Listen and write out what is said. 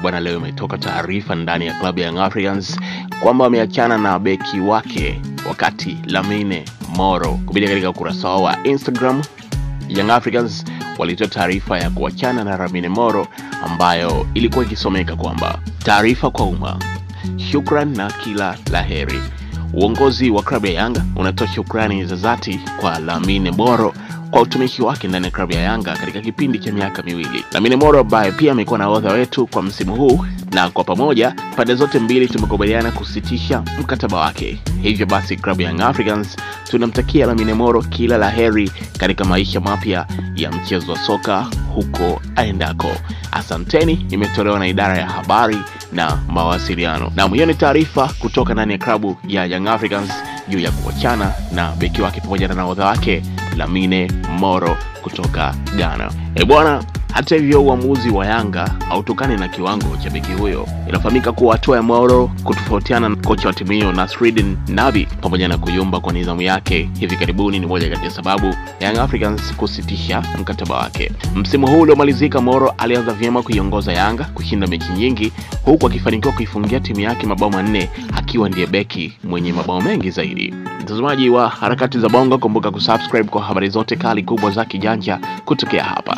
bwana, leo imetoka taarifa ndani ya klabu ya Young Africans kwamba wameachana na beki wake wakati Lamine Moro. Kupitia katika ukurasa wao wa Instagram, Young Africans walitoa taarifa ya kuachana na Lamine Moro ambayo ilikuwa ikisomeka kwamba taarifa kwa umma, shukran na kila la heri. Uongozi wa klabu ya Yanga unatoa shukrani za dhati kwa Lamine Moro kwa utumishi wake ndani ya klabu ya Yanga katika kipindi cha miaka miwili. Lamine Moro ambaye pia amekuwa na odha wetu kwa msimu huu, na kwa pamoja pande zote mbili tumekubaliana kusitisha mkataba wake. Hivyo basi klabu ya Young Africans tunamtakia Lamine Moro kila la heri katika maisha mapya ya mchezo wa soka huko aendako. Asanteni, imetolewa na idara ya habari na mawasiliano. Na hiyo ni taarifa kutoka ndani ya klabu ya Young Africans juu ya kuachana na beki wake pamoja na nahodha wake Lamine Moro kutoka Ghana. E bwana, hata hivyo uamuzi wa Yanga hautokani na kiwango cha beki huyo. Inafahamika kuwa hatua ya Moro kutofautiana na kocha wa timu hiyo Nasreddine Nabi pamoja na kuyumba kwa nidhamu yake hivi karibuni ni moja kati ya sababu Young Africans kusitisha mkataba wake. Msimu huu uliomalizika, Moro alianza vyema kuiongoza Yanga kushinda mechi nyingi, huku akifanikiwa kuifungia timu yake mabao manne akiwa ndiye beki mwenye mabao mengi zaidi. Mtazamaji wa harakati za Bongo, kumbuka kusubscribe kwa habari zote kali kubwa za kijanja kutokea hapa.